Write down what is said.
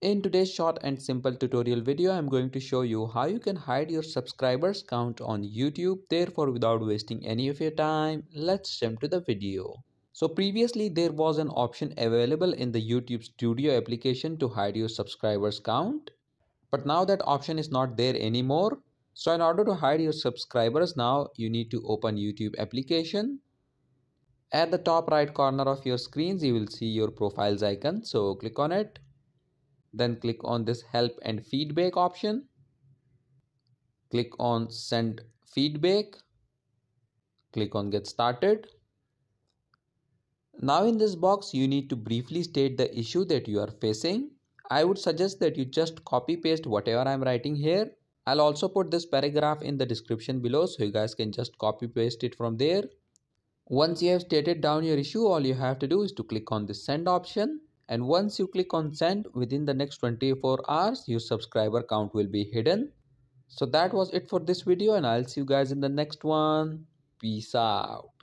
In today's short and simple tutorial video, I'm going to show you how you can hide your subscribers count on YouTube. Therefore, without wasting any of your time, let's jump to the video. So previously there was an option available in the YouTube Studio application to hide your subscribers count. But now that option is not there anymore. So in order to hide your subscribers now, you need to open YouTube application. At the top right corner of your screens, you will see your profiles icon. So click on it then click on this help and feedback option. Click on send feedback. Click on get started. Now in this box you need to briefly state the issue that you are facing. I would suggest that you just copy paste whatever i'm writing here. I'll also put this paragraph in the description below so you guys can just copy paste it from there. Once you have stated down your issue all you have to do is to click on the send option and once you click on send within the next 24 hours your subscriber count will be hidden. So that was it for this video and i'll see you guys in the next one. Peace out